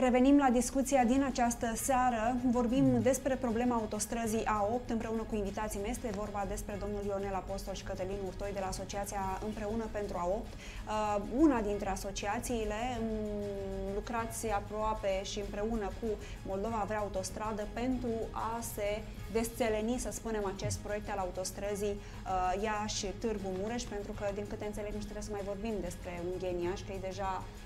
Revenim la discuția din această seară. Vorbim despre problema autostrăzii A8 împreună cu invitații mei. Este vorba despre domnul Ionel Apostol și Cătălin Urtoi de la Asociația Împreună pentru A8. Uh, una dintre asociațiile, lucrați aproape și împreună cu Moldova Vrea Autostradă pentru a se desțeleni, să spunem, acest proiect al autostrăzii uh, Iași-Târgu Mureș, pentru că, din câte înțeleg, nu trebuie să mai vorbim despre un geniaș, că e deja uh,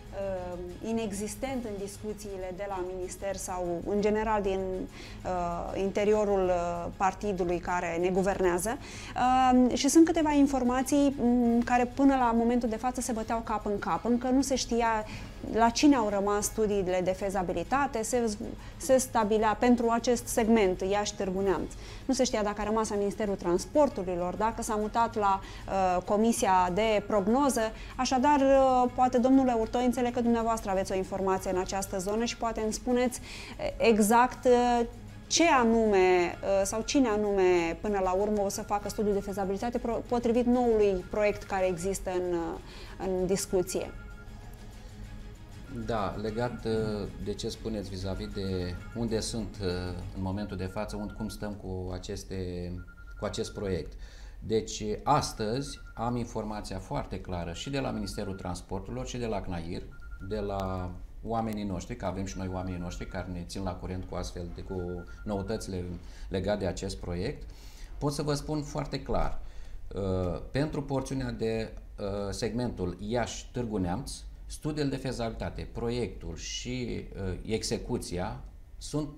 inexistent în discuțiile de la minister sau, în general, din uh, interiorul uh, partidului care ne guvernează. Uh, și sunt câteva informații um, care, până la momentul de față, se băteau cap în cap. Încă nu se știa la cine au rămas studiile de fezabilitate, se, se stabilea pentru acest segment Iași-Târgu Neamț. Nu se știa dacă a rămas la Ministerul Transporturilor, dacă s-a mutat la uh, Comisia de Prognoză. Așadar, uh, poate, domnule Urtoi, înțeleg că dumneavoastră aveți o informație în această zonă și poate îmi spuneți uh, exact uh, ce anume uh, sau cine anume până la urmă o să facă studiul de fezabilitate potrivit noului proiect care există în, uh, în discuție. Da, legat uh, de ce spuneți vis-a-vis -vis de unde sunt uh, în momentul de față, unde, cum stăm cu, aceste, cu acest proiect. Deci, astăzi am informația foarte clară și de la Ministerul Transporturilor și de la CNAIR, de la oamenii noștri, că avem și noi oamenii noștri care ne țin la curent cu astfel de cu noutățile legate de acest proiect. Pot să vă spun foarte clar, uh, pentru porțiunea de segmentul Iași-Târgu Neamț, studiul de fezabilitate, proiectul și uh, execuția sunt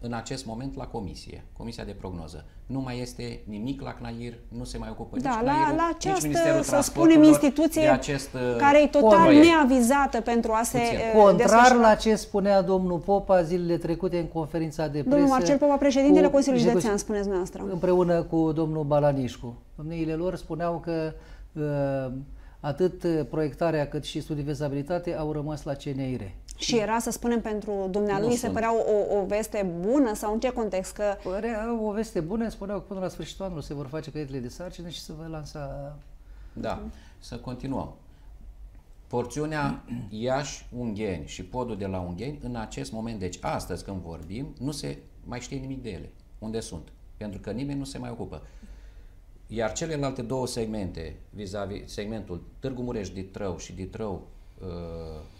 în acest moment la comisie, comisia de prognoză. Nu mai este nimic la CNAIR, nu se mai ocupă da, nici la, CNAIR, la această, să spunem, instituție acest, uh, care e total proiect. neavizată pentru a se Puțin. Uh, Contrar desfășura. la ce spunea domnul Popa zilele trecute în conferința de presă. Domnul Marcel Popa, președintele Consiliului Județean, spuneți noastră. Împreună cu domnul Balanișcu. Domniile lor spuneau că uh, atât uh, proiectarea cât și studii vizabilitate au rămas la CNIR. Și era, să spunem, pentru dumnealui, se părea o, o veste bună sau în ce context? Că... Părea o veste bună, spuneau că până la sfârșitul anului se vor face creditele de sarcină și se va lansa... Da, să continuăm. Porțiunea Iași-Ungheni și podul de la Ungheni, în acest moment, deci astăzi când vorbim, nu se mai știe nimic de ele, unde sunt, pentru că nimeni nu se mai ocupă. Iar celelalte două segmente, vis-a-vis -vis, segmentul Târgu Mureș Ditrău și Ditrău uh,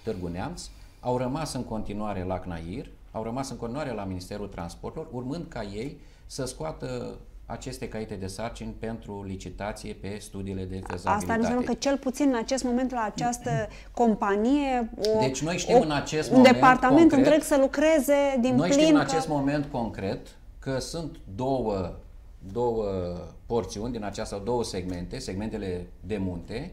Târgu Neamț, au rămas în continuare la CNAIR, au rămas în continuare la Ministerul Transportelor, urmând ca ei să scoată aceste caite de sarcini pentru licitație pe studiile de fezabilitate. Asta înseamnă că cel puțin în acest moment la această companie o, Deci noi știm o, în acest un moment departament concret, întreg să lucreze din noi plin. Noi știm în că... acest moment concret că sunt două două porțiuni din această, două segmente, segmentele de munte,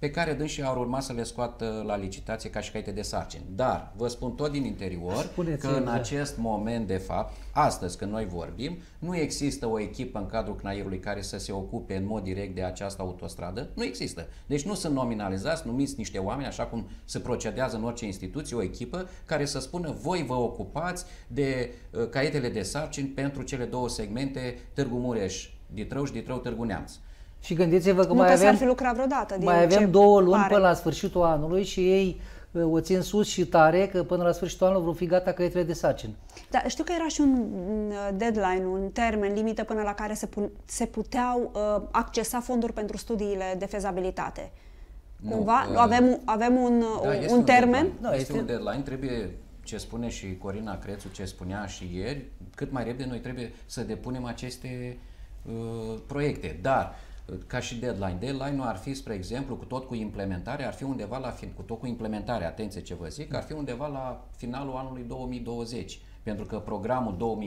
pe care dânsii au urmat să le scoată la licitație ca și caite de sarcini. Dar vă spun tot din interior Spuneți că în acest moment, de fapt, astăzi când noi vorbim, nu există o echipă în cadrul CNAIR-ului care să se ocupe în mod direct de această autostradă. Nu există. Deci nu sunt nominalizați, numiți niște oameni, așa cum se procedează în orice instituție, o echipă care să spună voi vă ocupați de uh, caietele de sarcini pentru cele două segmente Târgu Mureș, Ditrău și Ditrău Târgu Neamț. Și gândiți-vă că nu mai că avem, fi lucrat vreodată, din mai avem două luni pare. până la sfârșitul anului și ei uh, o țin sus și tare că până la sfârșitul anului vor fi gata către de sarcină. Da, știu că era și un uh, deadline, un termen limită până la care se, pun, se puteau uh, accesa fonduri pentru studiile de fezabilitate. Nu, Cumva uh, avem, avem un, da, un, un termen? Deadline. Da, este, este un deadline, trebuie ce spune și Corina Crețu, ce spunea și ieri, cât mai repede noi trebuie să depunem aceste uh, proiecte. Dar uh, ca și deadline. Deadline-ul ar fi, spre exemplu, cu tot cu implementare, ar fi undeva la, cu tot cu implementare, atenție ce vă zic, ar fi undeva la finalul anului 2020. Pentru că programul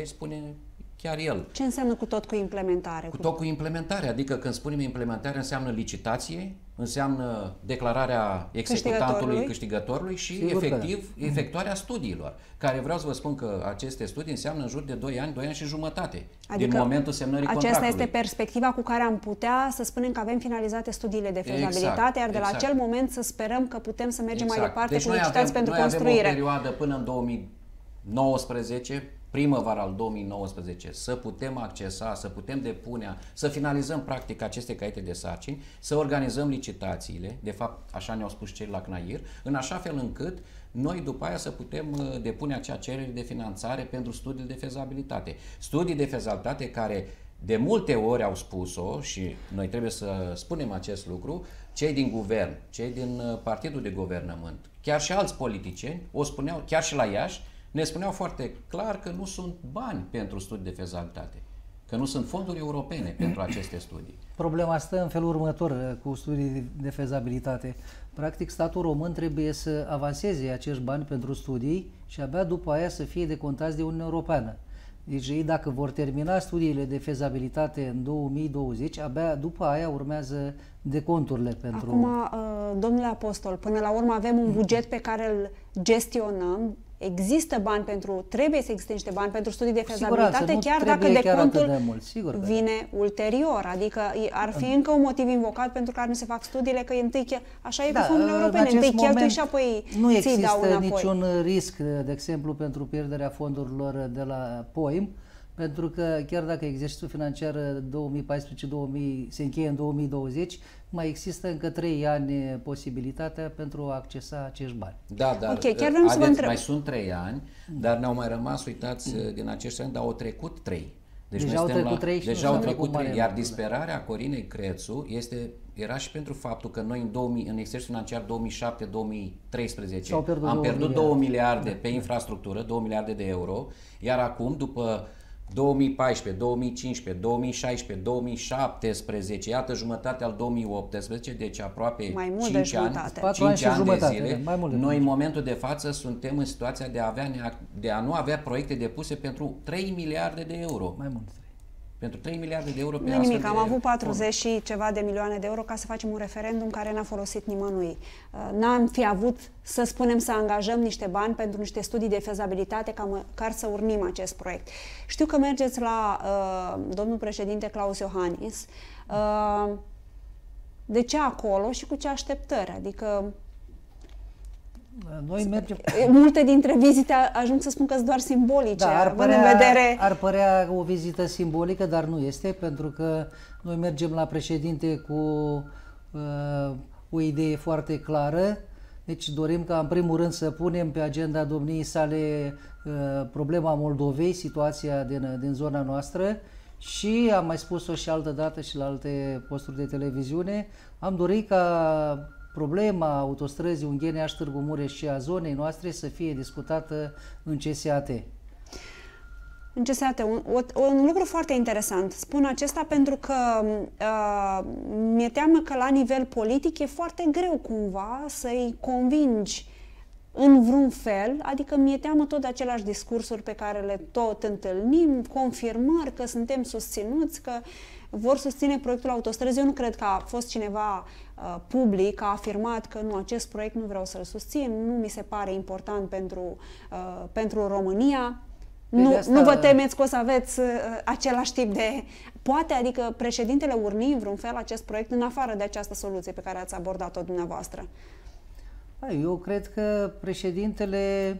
2014-2020 spune chiar el. Ce înseamnă cu tot cu implementare? Cu tot cu implementare, adică când spunem implementare înseamnă licitație, înseamnă declararea executantului, câștigătorului, câștigătorului și Sigur efectiv da. efectuarea studiilor, care vreau să vă spun că aceste studii înseamnă în jur de 2 ani, 2 ani și jumătate adică din momentul semnării aceasta contractului. este perspectiva cu care am putea să spunem că avem finalizate studiile de fezabilitate, exact, iar de la exact. acel moment să sperăm că putem să mergem exact. mai departe deci cu licitați pentru noi construire. Avem o perioadă până în 2019 primăvara al 2019 să putem accesa, să putem depune, să finalizăm practic aceste caiete de sarcini, să organizăm licitațiile, de fapt așa ne-au spus cei la CNAIR, în așa fel încât noi după aia să putem uh, depune acea cerere de finanțare pentru studiile de fezabilitate. Studii de fezabilitate care de multe ori au spus-o și noi trebuie să spunem acest lucru, cei din guvern, cei din uh, partidul de guvernământ, chiar și alți politicieni, o spuneau, chiar și la Iași, ne spuneau foarte clar că nu sunt bani pentru studii de fezabilitate, că nu sunt fonduri europene pentru aceste studii. Problema stă în felul următor uh, cu studii de fezabilitate. Practic, statul român trebuie să avanseze acești bani pentru studii și abia după aia să fie decontați de Uniunea Europeană. Deci ei dacă vor termina studiile de fezabilitate în 2020, abia după aia urmează deconturile pentru... Acum, uh, domnule Apostol, până la urmă avem un buget pe care îl gestionăm, Există bani pentru, trebuie să existe niște bani pentru studii de fezabilitate, chiar dacă decontul de mult, sigur vine ulterior. Adică ar fi încă un motiv invocat pentru care nu se fac studiile, că e întâi, așa e da, cu fondurile europene, întâi cheltui și apoi Nu există niciun risc, de exemplu, pentru pierderea fondurilor de la POIM, pentru că chiar dacă exercițiul financiar 2014-2000 se încheie în 2020, mai există încă 3 ani posibilitatea pentru a accesa acești bani. Da, dar okay, chiar vreau să vă întreb. mai sunt 3 ani, dar ne-au mai rămas, uitați, din acești ani, dar au trecut 3. Deci deja au trecut 3 și Deja au trecut 3, iar disperarea Corinei Crețu este, era și pentru faptul că noi în, 2000, în exercițiul financiar 2007-2013 am pierdut 2 miliarde pe infrastructură, 2 miliarde de euro, iar acum, după 2014, 2015, 2016, 2017, iată jumătate al 2018, deci aproape mai mult 5 de ani, 5 ani, ani de zile. Mai mult de noi în momentul de față suntem în situația de a, avea, de a nu avea proiecte depuse pentru 3 miliarde de euro. Mai mult pentru 3 miliarde de euro pe Nu nimic, am avut 40 și ceva de milioane de euro ca să facem un referendum care n-a folosit nimănui. Uh, n-am fi avut, să spunem, să angajăm niște bani pentru niște studii de fezabilitate ca măcar să urnim acest proiect. Știu că mergeți la uh, domnul președinte Claus Iohannis. Uh, de ce acolo și cu ce așteptări? Adică noi mergem... Multe dintre vizite ajung să spun că sunt doar simbolice, da, ar părea, în vedere... Ar părea o vizită simbolică, dar nu este, pentru că noi mergem la președinte cu uh, o idee foarte clară. Deci dorim ca în primul rând să punem pe agenda domniei sale uh, problema Moldovei, situația din, din zona noastră și am mai spus-o și altă dată și la alte posturi de televiziune, am dorit ca problema autostrăzii Unghenia Târgu Mureș și a zonei noastre să fie discutată în CSAT. În CSAT, un, un lucru foarte interesant. Spun acesta pentru că uh, mi-e teamă că la nivel politic e foarte greu cumva să-i convingi în vreun fel, adică mi-e teamă tot de aceleași discursuri pe care le tot întâlnim, confirmări că suntem susținuți, că vor susține proiectul autostrăzii. Eu nu cred că a fost cineva Uh, public a afirmat că nu, acest proiect nu vreau să-l susțin, nu mi se pare important pentru, uh, pentru România. Nu, asta... nu vă temeți că o să aveți uh, același tip de... Poate, adică președintele urni în vreun fel acest proiect în afară de această soluție pe care ați abordat-o dumneavoastră? Eu cred că președintele,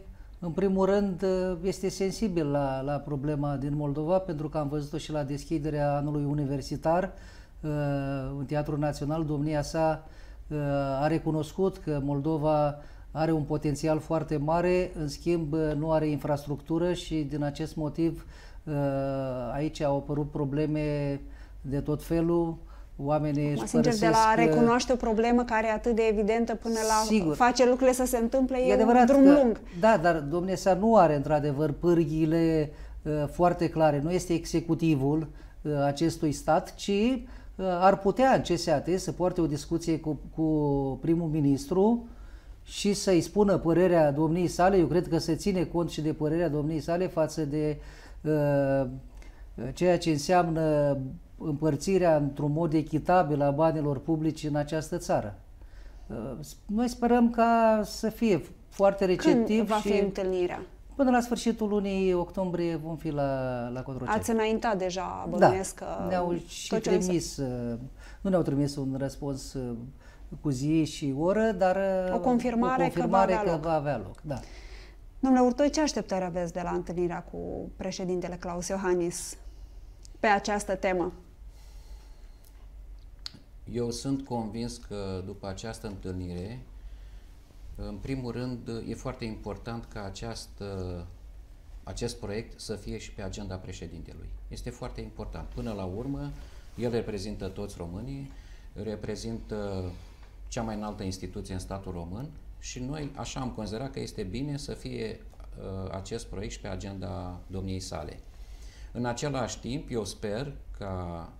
în primul rând, este sensibil la, la problema din Moldova, pentru că am văzut-o și la deschiderea anului universitar. Uh, în Teatrul Național, domnia sa uh, a recunoscut că Moldova are un potențial foarte mare, în schimb uh, nu are infrastructură și din acest motiv uh, aici au apărut probleme de tot felul, oamenii își părăsesc... de la recunoaște o problemă care e atât de evidentă până la sigur, face lucrurile să se întâmple, e, e un drum că, lung. Da, dar domnia sa nu are într-adevăr pârghiile uh, foarte clare, nu este executivul uh, acestui stat, ci ar putea în CSAT să poarte o discuție cu, cu primul ministru și să-i spună părerea domniei sale. Eu cred că se ține cont și de părerea domniei sale față de uh, ceea ce înseamnă împărțirea într-un mod echitabil a banilor publici în această țară. Uh, noi sperăm ca să fie foarte receptiv Când va și... fi întâlnirea? Până la sfârșitul lunii octombrie vom fi la, la Cotroceni. Ați înaintat deja, bănuiesc da, ne-au și trimis, uh, nu ne-au trimis un răspuns uh, cu zi și oră, dar uh, o confirmare, o confirmare că va avea că loc. Va avea loc da. Domnule Urtoi, ce așteptări aveți de la întâlnirea cu președintele Claus Iohannis pe această temă? Eu sunt convins că după această întâlnire, în primul rând, e foarte important ca această, acest proiect să fie și pe agenda președintelui. Este foarte important. Până la urmă, el reprezintă toți românii, reprezintă cea mai înaltă instituție în statul român și noi așa am considerat că este bine să fie uh, acest proiect și pe agenda domniei sale. În același timp, eu sper ca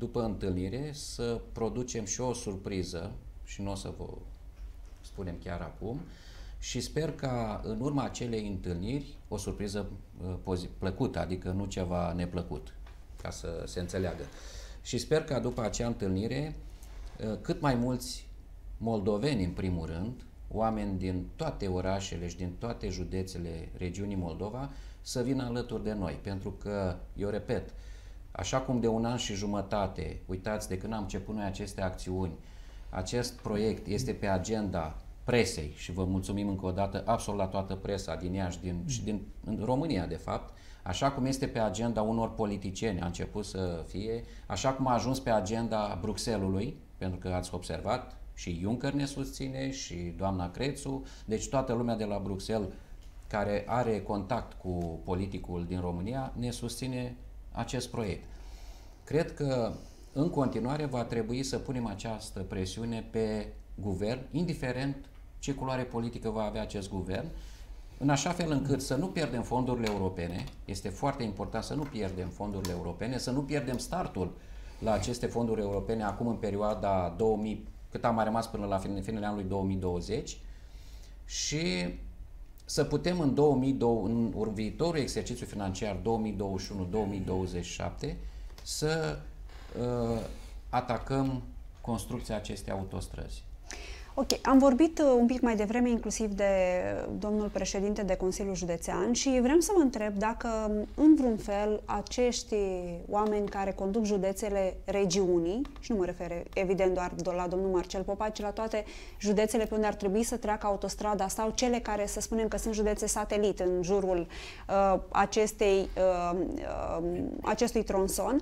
după întâlnire să producem și o surpriză și nu o să vă spunem chiar acum și sper ca în urma acelei întâlniri o surpriză uh, plăcută, adică nu ceva neplăcut, ca să se înțeleagă. Și sper ca după acea întâlnire uh, cât mai mulți moldoveni în primul rând, oameni din toate orașele și din toate județele regiunii Moldova să vină alături de noi, pentru că, eu repet, așa cum de un an și jumătate, uitați, de când am început noi aceste acțiuni, acest proiect este pe agenda presei și vă mulțumim încă o dată absolut la toată presa din Iași din, și din în România, de fapt, așa cum este pe agenda unor politicieni, a început să fie, așa cum a ajuns pe agenda Bruxelului, pentru că ați observat, și Juncker ne susține și doamna Crețu, deci toată lumea de la Bruxelles care are contact cu politicul din România ne susține acest proiect. Cred că în continuare va trebui să punem această presiune pe guvern, indiferent ce culoare politică va avea acest guvern, în așa fel încât să nu pierdem fondurile europene, este foarte important să nu pierdem fondurile europene, să nu pierdem startul la aceste fonduri europene acum în perioada 2000, cât a mai rămas până la finele anului 2020 și să putem în, 2002, în viitorul exercițiu financiar 2021-2027 să uh, atacăm construcția acestei autostrăzi. Ok, am vorbit uh, un pic mai devreme inclusiv de domnul președinte de Consiliul Județean și vrem să vă întreb dacă în vreun fel acești oameni care conduc județele regiunii, și nu mă refer evident doar la domnul Marcel Popa, ci la toate județele pe unde ar trebui să treacă autostrada sau cele care să spunem că sunt județe satelit în jurul uh, acestei, uh, uh, acestui tronson,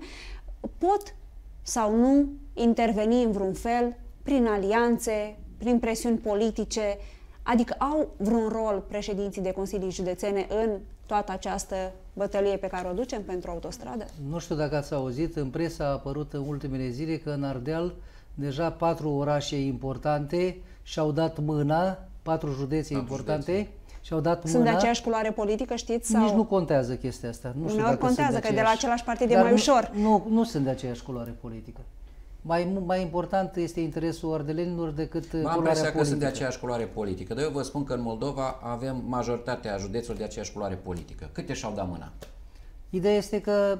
pot sau nu interveni în vreun fel prin alianțe, prin presiuni politice, adică au vreun rol președinții de consilii județene în toată această bătălie pe care o ducem pentru autostradă? Nu știu dacă ați auzit, în presă a apărut în ultimele zile că în Ardeal deja patru orașe importante și-au dat mâna, patru județe patru importante, județe. și-au dat Sunt mâna. de aceeași culoare politică, știți? Sau... Nici nu contează chestia asta. Nu știu dacă contează, că de la același partid e mai nu, ușor. Nu, nu sunt de aceeași culoare politică mai, mai important este interesul ardelenilor decât Mă am impresia că sunt de aceeași culoare politică, dar eu vă spun că în Moldova avem majoritatea județelor de aceeași culoare politică. Câte și-au dat mâna? Ideea este că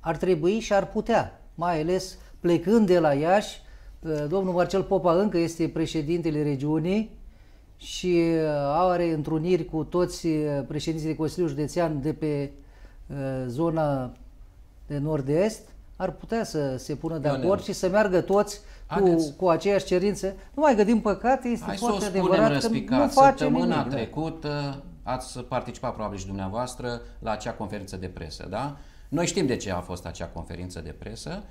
ar trebui și ar putea, mai ales plecând de la Iași, uh, domnul Marcel Popa încă este președintele regiunii și uh, are întruniri cu toți uh, președinții de Consiliul Județean de pe zona de nord-est ar putea să se pună de acord și să meargă toți cu, cu aceeași cerință. Nu mai gândim păcate, este Hai foarte să adevărat că nu face Săptămâna nimic, da. trecută ați participat probabil și dumneavoastră la acea conferință de presă, da? Noi știm de ce a fost acea conferință de presă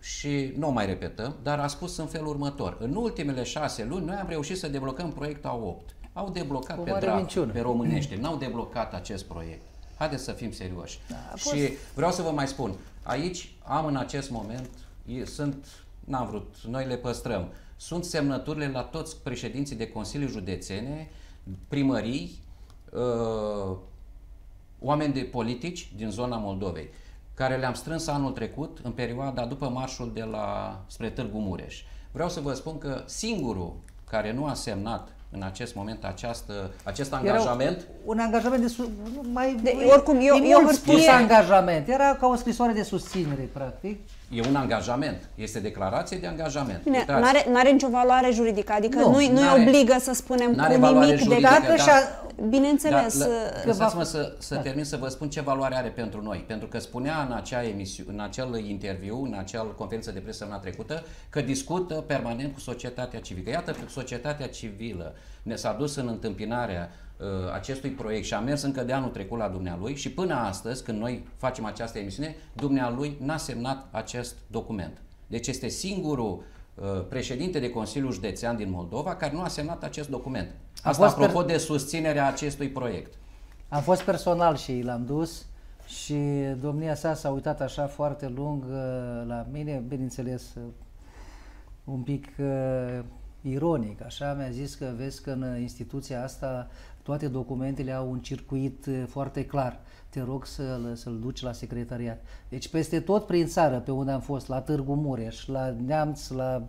și nu o mai repetăm, dar a spus în felul următor. În ultimele șase luni noi am reușit să deblocăm proiectul A8. Au deblocat Cu pe drag, pe românește, n-au deblocat acest proiect. Haideți să fim serioși. Da, și vreau să vă mai spun, aici am în acest moment, sunt, n-am vrut, noi le păstrăm, sunt semnăturile la toți președinții de Consilii Județene, primării, uh, oameni de politici din zona Moldovei, care le-am strâns anul trecut, în perioada după marșul de la spre Târgu Mureș. Vreau să vă spun că singurul care nu a semnat în acest moment această, acest angajament? Era un angajament de su- mai de, oricum eu, eu spus angajament, era ca o scrisoare de susținere practic. E un angajament, este declarație de angajament. Bine, nu are nicio valoare juridică, adică nu, nu, nu obligă să spunem cu nimic de dacă și Bineînțeles. Dar, lăsați-mă să, să da. termin să vă spun ce valoare are pentru noi. Pentru că spunea în, acea emisiu, în acel interviu, în acea conferință de presă săptămâna trecută, că discută permanent cu societatea civilă. Iată, societatea civilă ne s-a dus în întâmpinarea uh, acestui proiect și a mers încă de anul trecut la dumnealui și până astăzi, când noi facem această emisiune, dumnealui n-a semnat acest document. Deci este singurul uh, președinte de Consiliul Județean din Moldova care nu a semnat acest document. Asta apropo de susținerea acestui proiect. Am fost personal și l-am dus și domnia sa s-a uitat așa foarte lung uh, la mine, bineînțeles uh, un pic uh, ironic, așa mi-a zis că vezi că în instituția asta toate documentele au un circuit foarte clar. Te rog să-l, să-l duci la secretariat. Deci peste tot prin țară, pe unde am fost, la Târgu Mureș, la Neamț, la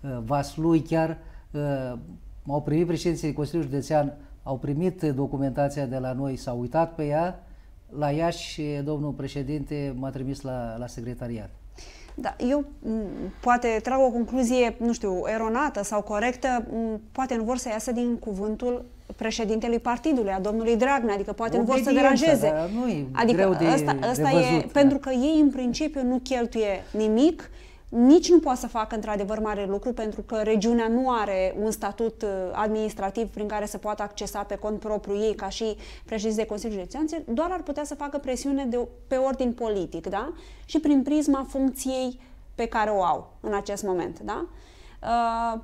uh, Vaslui chiar, uh, m-au primit președinții Consiliului Județean, au primit documentația de la noi, s-au uitat pe ea, la Iași și domnul președinte m-a trimis la, la secretariat. Da, eu poate trag o concluzie, nu știu, eronată sau corectă, poate nu vor să iasă din cuvântul președintelui partidului, a domnului Dragnea, adică poate nu vor să deranjeze. nu adică greu de, asta, asta de văzut, e, da. pentru că ei în principiu nu cheltuie nimic, nici nu poate să facă într-adevăr mare lucru pentru că regiunea nu are un statut uh, administrativ prin care să poată accesa pe cont propriu ei ca și președinte de Consiliul Județean, doar ar putea să facă presiune de, pe ordin politic, da? Și prin prisma funcției pe care o au în acest moment, da? Uh,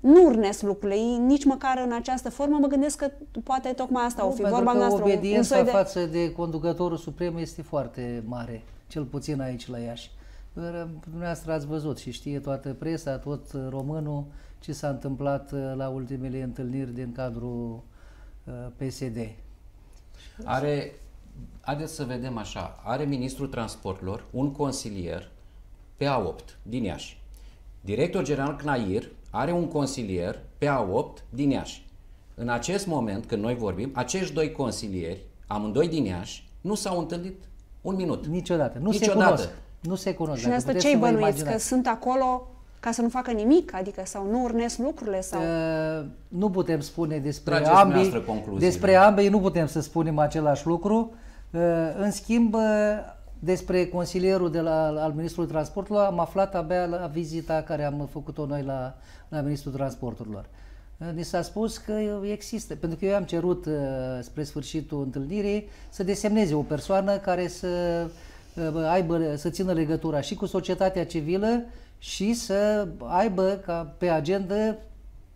nu urnesc lucrurile, nici măcar în această formă, mă gândesc că poate tocmai asta nu, o fi vorba noastră. obediența un de... față de conducătorul suprem este foarte mare, cel puțin aici la Iași. Dumneavoastră ați văzut și știe toată presa, tot românul, ce s-a întâmplat uh, la ultimele întâlniri din cadrul uh, PSD. Are, haideți să vedem așa, are ministrul transporturilor un consilier pe A8 din Iași. Director general Cnair are un consilier pe A8 din Iași. În acest moment, când noi vorbim, acești doi consilieri, amândoi din Iași, nu s-au întâlnit un minut. Niciodată. Nu Niciodată. se cunosc. Nu se cunosc. Și asta ce-i bănuiți? Că sunt acolo ca să nu facă nimic? Adică sau nu urnesc lucrurile? sau? Uh, nu putem spune despre Trageți ambii, despre ambii nu putem să spunem același lucru. Uh, în schimb, uh, despre consilierul de la, al Ministrului Transporturilor am aflat abia la vizita care am făcut-o noi la, la Ministrul Transporturilor. Uh, ni s-a spus că există, pentru că eu am cerut uh, spre sfârșitul întâlnirii să desemneze o persoană care să aibă, să țină legătura și cu societatea civilă și să aibă ca pe agenda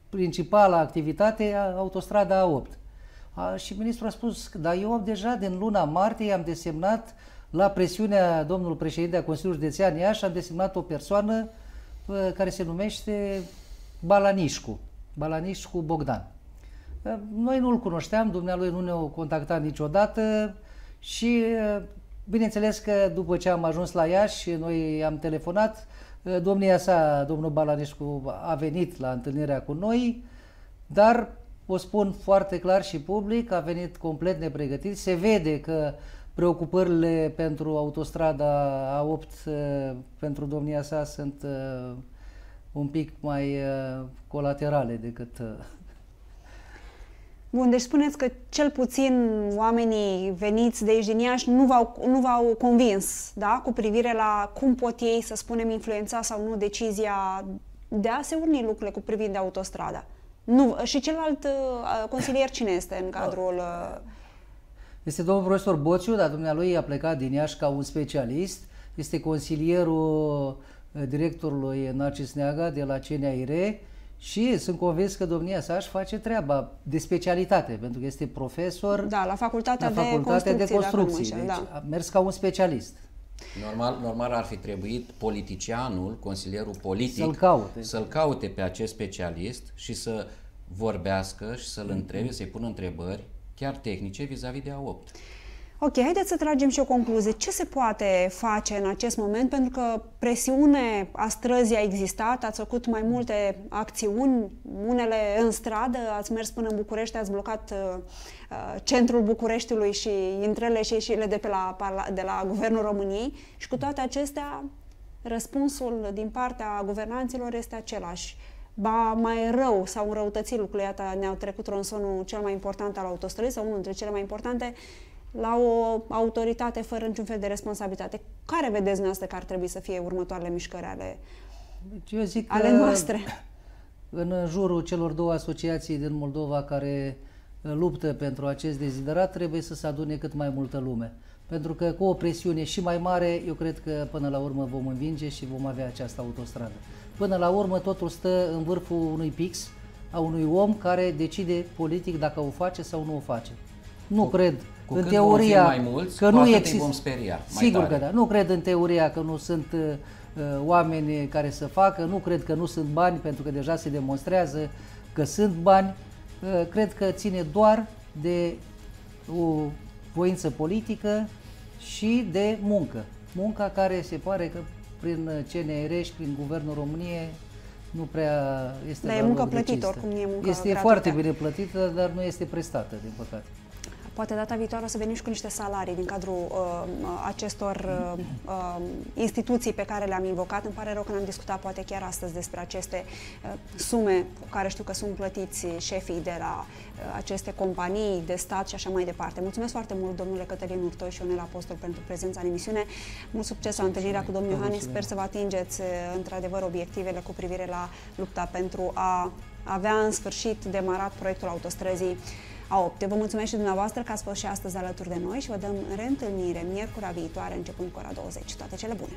principala activitate autostrada A8. A, și ministrul a spus, dar eu deja din luna martie am desemnat la presiunea domnului președinte a Consiliului Județean Iași, am desemnat o persoană care se numește Balanișcu, Balanișcu Bogdan. Noi nu-l cunoșteam, dumnealui nu ne-a contactat niciodată și Bineînțeles că după ce am ajuns la Iași și noi am telefonat, ă, domnia sa, domnul Balanescu, a venit la întâlnirea cu noi, dar o spun foarte clar și public, a venit complet nepregătit. Se vede că preocupările pentru autostrada A8 ă, pentru domnia sa sunt ă, un pic mai colaterale decât Bun, deci spuneți că cel puțin oamenii veniți de aici din Iași nu v-au, nu v-au convins, da? Cu privire la cum pot ei, să spunem, influența sau nu decizia de a se urni lucrurile cu privind de autostrada. Nu, și celălalt uh, consilier cine este în cadrul... Uh... Este domnul profesor Boțiu, dar dumnealui a plecat din Iași ca un specialist. Este consilierul uh, directorului Narcis Neaga de la CNAIRE și sunt convins că domnia sa își face treaba de specialitate, pentru că este profesor da, la facultatea, la facultatea de construcții. De construcții. Deci da. a mers ca un specialist. Normal, normal ar fi trebuit politicianul, consilierul politic, să-l caute. să-l caute pe acest specialist și să vorbească și să-l întrebe, să-i pună întrebări chiar tehnice vis-a-vis -vis de A8. Ok, haideți să tragem și o concluzie. Ce se poate face în acest moment? Pentru că presiune a străzii a existat, ați făcut mai multe acțiuni, unele în stradă, ați mers până în București, ați blocat uh, uh centrul Bucureștiului și intrele și ieșirile de, pe la, de la Guvernul României și cu toate acestea răspunsul din partea guvernanților este același. Ba mai rău sau înrăutățit lucrurile, iată, ne-au trecut tronsonul cel mai important al autostrăzii sau unul dintre cele mai importante, la o autoritate fără niciun fel de responsabilitate. Care vedeți dumneavoastră că ar trebui să fie următoarele mișcări ale, deci Eu zic ale noastre? În jurul celor două asociații din Moldova care luptă pentru acest deziderat, trebuie să se adune cât mai multă lume. Pentru că cu o presiune și mai mare, eu cred că până la urmă vom învinge și vom avea această autostradă. Până la urmă totul stă în vârful unui pix, a unui om care decide politic dacă o face sau nu o face. Nu cu, cred cu în teoria mai mulți, că nu există. vom speria. Sigur tare. că da. Nu cred în teoria că nu sunt uh, oameni care să facă, nu cred că nu sunt bani pentru că deja se demonstrează că sunt bani. Uh, cred că ține doar de o voință politică și de muncă. Munca care se pare că prin CNR și prin Guvernul României nu prea este Dar e muncă plătită, oricum nu e muncă Este gratuită. foarte bine plătită, dar nu este prestată, din păcate. Poate data viitoare o să venim și cu niște salarii din cadrul uh, acestor uh, uh, instituții pe care le-am invocat. Îmi pare rău că n-am discutat poate chiar astăzi despre aceste uh, sume cu care știu că sunt plătiți șefii de la uh, aceste companii de stat și așa mai departe. Mulțumesc foarte mult, domnule Cătălin Urtoi și Ionel Apostol, pentru prezența în emisiune. Mult succes la întâlnirea cu domnul Iohannis. Sper să vă atingeți uh, într-adevăr obiectivele cu privire la lupta pentru a avea în sfârșit demarat proiectul autostrăzii a 8. Vă mulțumesc și dumneavoastră că ați fost și astăzi alături de noi și vă dăm reîntâlnire miercura viitoare începând cu ora 20. Toate cele bune!